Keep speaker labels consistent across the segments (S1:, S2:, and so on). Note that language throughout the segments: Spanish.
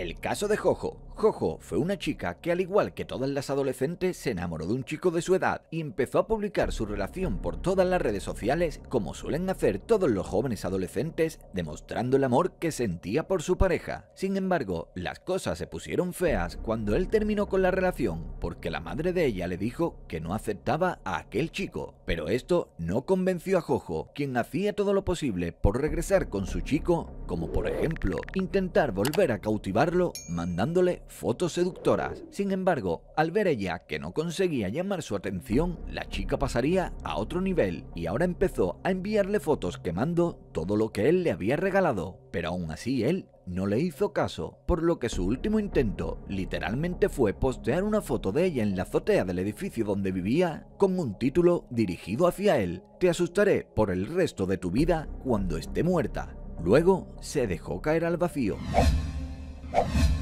S1: El caso de Jojo. Jojo fue una chica que al igual que todas las adolescentes se enamoró de un chico de su edad y empezó a publicar su relación por todas las redes sociales como suelen hacer todos los jóvenes adolescentes demostrando el amor que sentía por su pareja. Sin embargo, las cosas se pusieron feas cuando él terminó con la relación porque la madre de ella le dijo que no aceptaba a aquel chico. Pero esto no convenció a Jojo, quien hacía todo lo posible por regresar con su chico, como por ejemplo intentar volver a cautivarlo mandándole fotos seductoras. Sin embargo, al ver ella que no conseguía llamar su atención, la chica pasaría a otro nivel y ahora empezó a enviarle fotos quemando todo lo que él le había regalado. Pero aún así él no le hizo caso, por lo que su último intento literalmente fue postear una foto de ella en la azotea del edificio donde vivía con un título dirigido hacia él. Te asustaré por el resto de tu vida cuando esté muerta. Luego se dejó caer al vacío.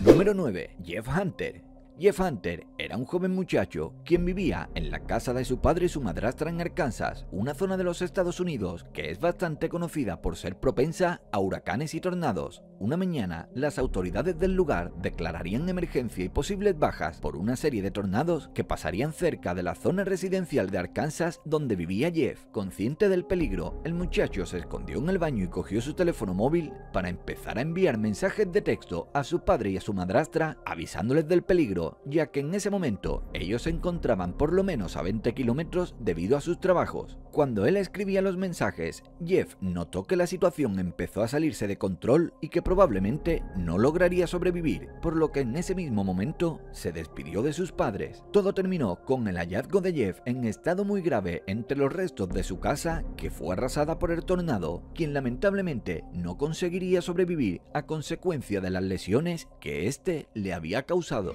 S1: Número 9. Jeff Hunter. Jeff Hunter era un joven muchacho quien vivía en la casa de su padre y su madrastra en Arkansas, una zona de los Estados Unidos que es bastante conocida por ser propensa a huracanes y tornados. Una mañana, las autoridades del lugar declararían emergencia y posibles bajas por una serie de tornados que pasarían cerca de la zona residencial de Arkansas donde vivía Jeff. Consciente del peligro, el muchacho se escondió en el baño y cogió su teléfono móvil para empezar a enviar mensajes de texto a su padre y a su madrastra avisándoles del peligro, ya que en ese momento ellos se encontraban por lo menos a 20 kilómetros debido a sus trabajos. Cuando él escribía los mensajes, Jeff notó que la situación empezó a salirse de control y que probablemente no lograría sobrevivir, por lo que en ese mismo momento se despidió de sus padres. Todo terminó con el hallazgo de Jeff en estado muy grave entre los restos de su casa que fue arrasada por el tornado, quien lamentablemente no conseguiría sobrevivir a consecuencia de las lesiones que éste le había causado.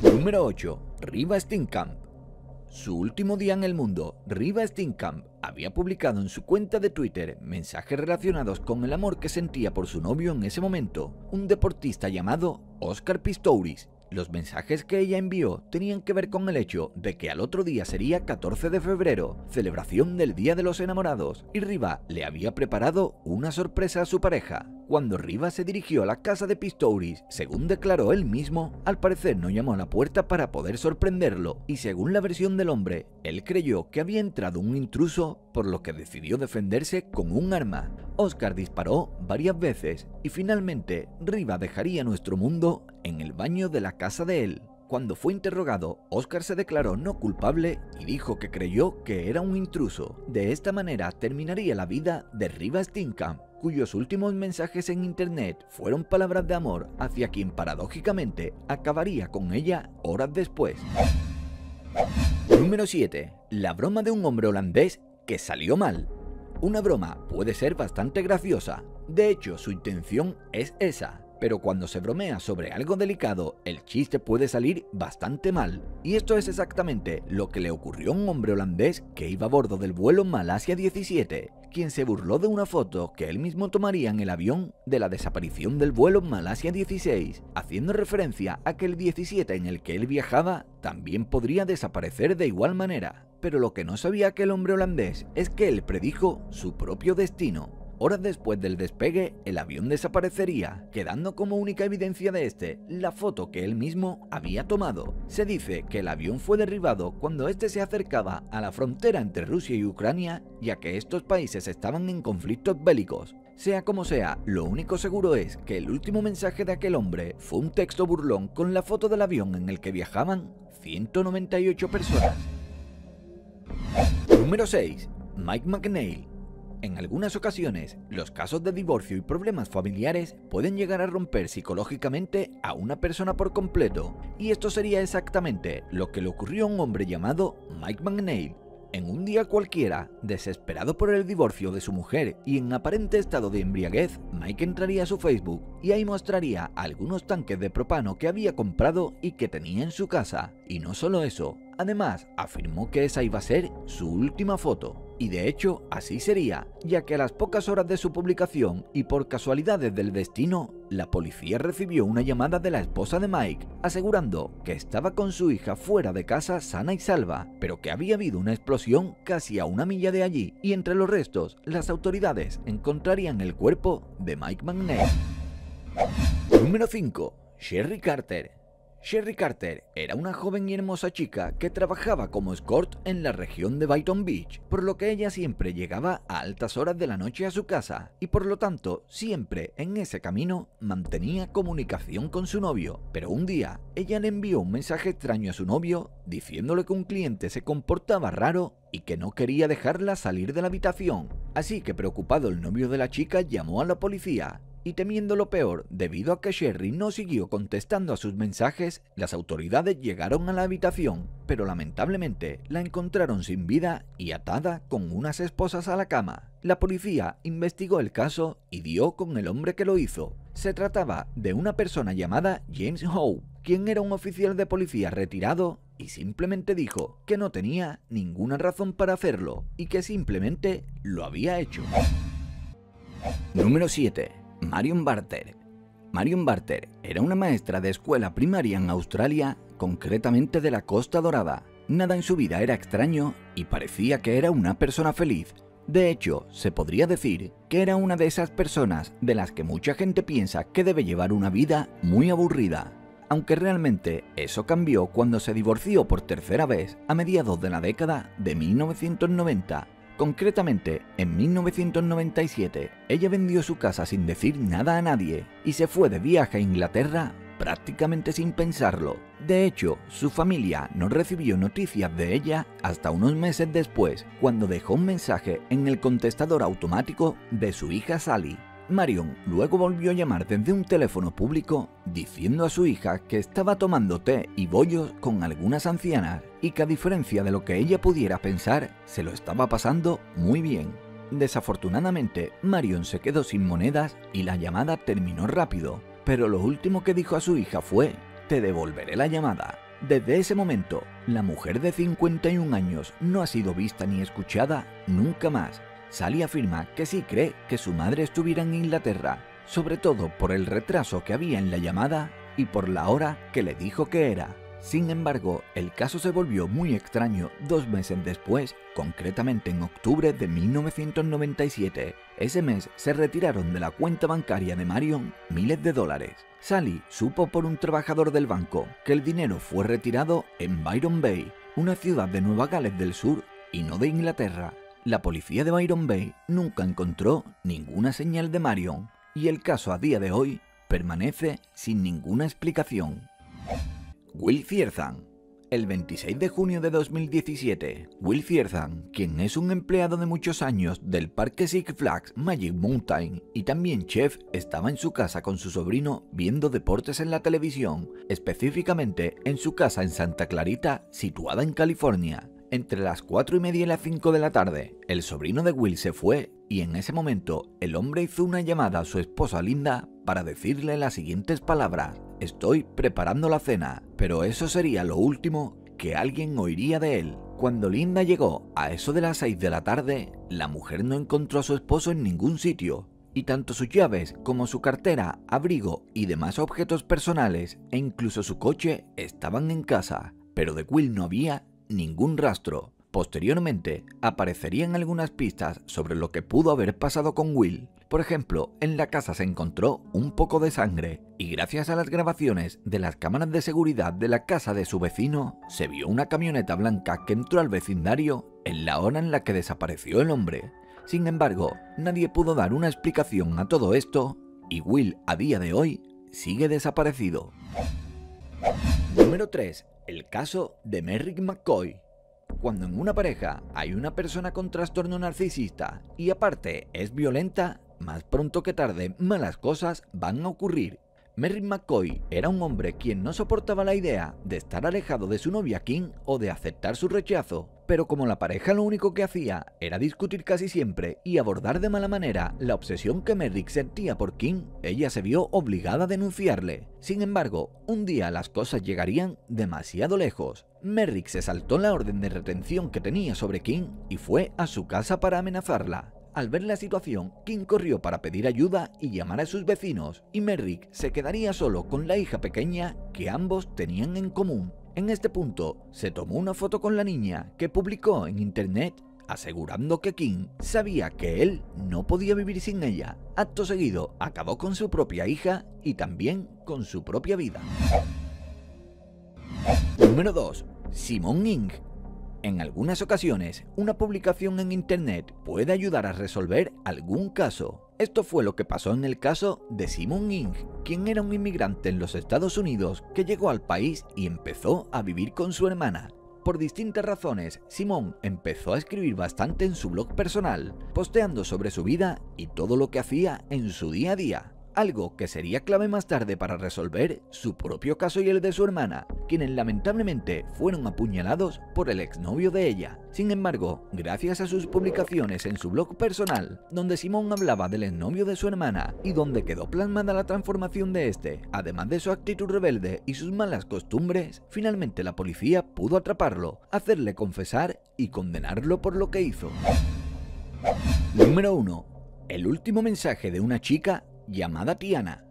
S1: Número 8. Riva Steenkamp su último día en el mundo, Riva Steenkamp había publicado en su cuenta de Twitter mensajes relacionados con el amor que sentía por su novio en ese momento, un deportista llamado Oscar Pistorius. Los mensajes que ella envió tenían que ver con el hecho de que al otro día sería 14 de febrero, celebración del Día de los Enamorados, y Riva le había preparado una sorpresa a su pareja. Cuando Riva se dirigió a la casa de Pistorius, según declaró él mismo, al parecer no llamó a la puerta para poder sorprenderlo, y según la versión del hombre, él creyó que había entrado un intruso, por lo que decidió defenderse con un arma. Oscar disparó varias veces y finalmente Riva dejaría nuestro mundo en el baño de la casa de él. Cuando fue interrogado, Oscar se declaró no culpable y dijo que creyó que era un intruso. De esta manera terminaría la vida de Riva Steenkamp, cuyos últimos mensajes en internet fueron palabras de amor hacia quien paradójicamente acabaría con ella horas después. Número 7. La broma de un hombre holandés que salió mal. Una broma puede ser bastante graciosa, de hecho su intención es esa, pero cuando se bromea sobre algo delicado, el chiste puede salir bastante mal. Y esto es exactamente lo que le ocurrió a un hombre holandés que iba a bordo del vuelo Malasia 17, quien se burló de una foto que él mismo tomaría en el avión de la desaparición del vuelo Malasia 16, haciendo referencia a que el 17 en el que él viajaba también podría desaparecer de igual manera. Pero lo que no sabía aquel hombre holandés es que él predijo su propio destino. Horas después del despegue, el avión desaparecería, quedando como única evidencia de este la foto que él mismo había tomado. Se dice que el avión fue derribado cuando este se acercaba a la frontera entre Rusia y Ucrania, ya que estos países estaban en conflictos bélicos. Sea como sea, lo único seguro es que el último mensaje de aquel hombre fue un texto burlón con la foto del avión en el que viajaban 198 personas. Número 6. Mike McNeil en algunas ocasiones, los casos de divorcio y problemas familiares pueden llegar a romper psicológicamente a una persona por completo, y esto sería exactamente lo que le ocurrió a un hombre llamado Mike McNeil. En un día cualquiera, desesperado por el divorcio de su mujer y en aparente estado de embriaguez, Mike entraría a su Facebook y ahí mostraría algunos tanques de propano que había comprado y que tenía en su casa. Y no solo eso, además afirmó que esa iba a ser su última foto. Y de hecho, así sería, ya que a las pocas horas de su publicación y por casualidades del destino, la policía recibió una llamada de la esposa de Mike asegurando que estaba con su hija fuera de casa sana y salva, pero que había habido una explosión casi a una milla de allí y entre los restos las autoridades encontrarían el cuerpo de Mike McNeil. Número 5. Sherry Carter. Sherry Carter era una joven y hermosa chica que trabajaba como escort en la región de Byton Beach, por lo que ella siempre llegaba a altas horas de la noche a su casa y por lo tanto siempre en ese camino mantenía comunicación con su novio. Pero un día ella le envió un mensaje extraño a su novio diciéndole que un cliente se comportaba raro y que no quería dejarla salir de la habitación. Así que preocupado el novio de la chica llamó a la policía y temiendo lo peor, debido a que Sherry no siguió contestando a sus mensajes, las autoridades llegaron a la habitación, pero lamentablemente la encontraron sin vida y atada con unas esposas a la cama. La policía investigó el caso y dio con el hombre que lo hizo. Se trataba de una persona llamada James Howe, quien era un oficial de policía retirado y simplemente dijo que no tenía ninguna razón para hacerlo y que simplemente lo había hecho. Número 7 Marion Barter. Marion Barter era una maestra de escuela primaria en Australia, concretamente de la Costa Dorada. Nada en su vida era extraño y parecía que era una persona feliz. De hecho, se podría decir que era una de esas personas de las que mucha gente piensa que debe llevar una vida muy aburrida. Aunque realmente eso cambió cuando se divorció por tercera vez a mediados de la década de 1990 Concretamente, en 1997, ella vendió su casa sin decir nada a nadie y se fue de viaje a Inglaterra prácticamente sin pensarlo. De hecho, su familia no recibió noticias de ella hasta unos meses después, cuando dejó un mensaje en el contestador automático de su hija Sally. Marion luego volvió a llamar desde un teléfono público diciendo a su hija que estaba tomando té y bollos con algunas ancianas y que a diferencia de lo que ella pudiera pensar, se lo estaba pasando muy bien. Desafortunadamente, Marion se quedó sin monedas y la llamada terminó rápido, pero lo último que dijo a su hija fue, te devolveré la llamada. Desde ese momento, la mujer de 51 años no ha sido vista ni escuchada nunca más Sally afirma que sí cree que su madre estuviera en Inglaterra, sobre todo por el retraso que había en la llamada y por la hora que le dijo que era. Sin embargo, el caso se volvió muy extraño dos meses después, concretamente en octubre de 1997. Ese mes se retiraron de la cuenta bancaria de Marion miles de dólares. Sally supo por un trabajador del banco que el dinero fue retirado en Byron Bay, una ciudad de Nueva Gales del Sur y no de Inglaterra. La policía de Byron Bay nunca encontró ninguna señal de Marion y el caso a día de hoy permanece sin ninguna explicación. Will Fierzan el 26 de junio de 2017, Will Fierzan, quien es un empleado de muchos años del parque Six Flags Magic Mountain y también chef, estaba en su casa con su sobrino viendo deportes en la televisión, específicamente en su casa en Santa Clarita, situada en California. Entre las 4 y media y las 5 de la tarde, el sobrino de Will se fue y en ese momento el hombre hizo una llamada a su esposa Linda para decirle las siguientes palabras. Estoy preparando la cena, pero eso sería lo último que alguien oiría de él. Cuando Linda llegó a eso de las 6 de la tarde, la mujer no encontró a su esposo en ningún sitio, y tanto sus llaves como su cartera, abrigo y demás objetos personales e incluso su coche estaban en casa, pero de Will no había ningún rastro. Posteriormente, aparecerían algunas pistas sobre lo que pudo haber pasado con Will. Por ejemplo, en la casa se encontró un poco de sangre y gracias a las grabaciones de las cámaras de seguridad de la casa de su vecino, se vio una camioneta blanca que entró al vecindario en la hora en la que desapareció el hombre. Sin embargo, nadie pudo dar una explicación a todo esto y Will a día de hoy sigue desaparecido. Número 3 el caso de Merrick McCoy. Cuando en una pareja hay una persona con trastorno narcisista y aparte es violenta, más pronto que tarde malas cosas van a ocurrir. Merrick McCoy era un hombre quien no soportaba la idea de estar alejado de su novia Kim o de aceptar su rechazo, pero como la pareja lo único que hacía era discutir casi siempre y abordar de mala manera la obsesión que Merrick sentía por Kim, ella se vio obligada a denunciarle. Sin embargo, un día las cosas llegarían demasiado lejos. Merrick se saltó la orden de retención que tenía sobre Kim y fue a su casa para amenazarla. Al ver la situación, Kim corrió para pedir ayuda y llamar a sus vecinos, y Merrick se quedaría solo con la hija pequeña que ambos tenían en común. En este punto, se tomó una foto con la niña que publicó en internet asegurando que Kim sabía que él no podía vivir sin ella. Acto seguido, acabó con su propia hija y también con su propia vida. Número 2. Simon Inc. En algunas ocasiones, una publicación en Internet puede ayudar a resolver algún caso. Esto fue lo que pasó en el caso de Simon Inc., quien era un inmigrante en los Estados Unidos que llegó al país y empezó a vivir con su hermana. Por distintas razones, Simon empezó a escribir bastante en su blog personal, posteando sobre su vida y todo lo que hacía en su día a día algo que sería clave más tarde para resolver su propio caso y el de su hermana, quienes lamentablemente fueron apuñalados por el exnovio de ella. Sin embargo, gracias a sus publicaciones en su blog personal, donde Simón hablaba del exnovio de su hermana y donde quedó plasmada la transformación de este, además de su actitud rebelde y sus malas costumbres, finalmente la policía pudo atraparlo, hacerle confesar y condenarlo por lo que hizo. Número 1. El último mensaje de una chica llamada Tiana.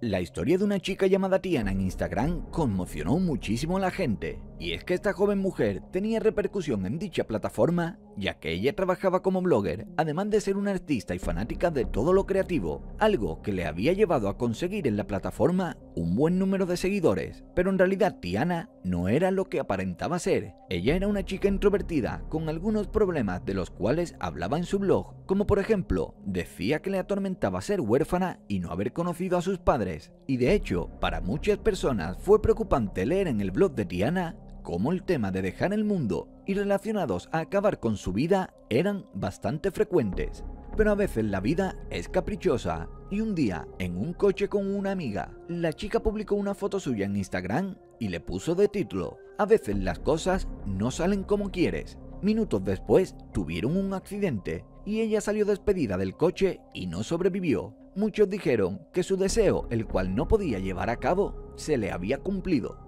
S1: La historia de una chica llamada Tiana en Instagram conmocionó muchísimo a la gente, y es que esta joven mujer tenía repercusión en dicha plataforma ya que ella trabajaba como blogger, además de ser una artista y fanática de todo lo creativo, algo que le había llevado a conseguir en la plataforma un buen número de seguidores. Pero en realidad Tiana no era lo que aparentaba ser. Ella era una chica introvertida con algunos problemas de los cuales hablaba en su blog, como por ejemplo, decía que le atormentaba ser huérfana y no haber conocido a sus padres. Y de hecho, para muchas personas fue preocupante leer en el blog de Tiana cómo el tema de dejar el mundo y relacionados a acabar con su vida eran bastante frecuentes. Pero a veces la vida es caprichosa y un día, en un coche con una amiga, la chica publicó una foto suya en Instagram y le puso de título, a veces las cosas no salen como quieres. Minutos después tuvieron un accidente y ella salió despedida del coche y no sobrevivió. Muchos dijeron que su deseo, el cual no podía llevar a cabo, se le había cumplido.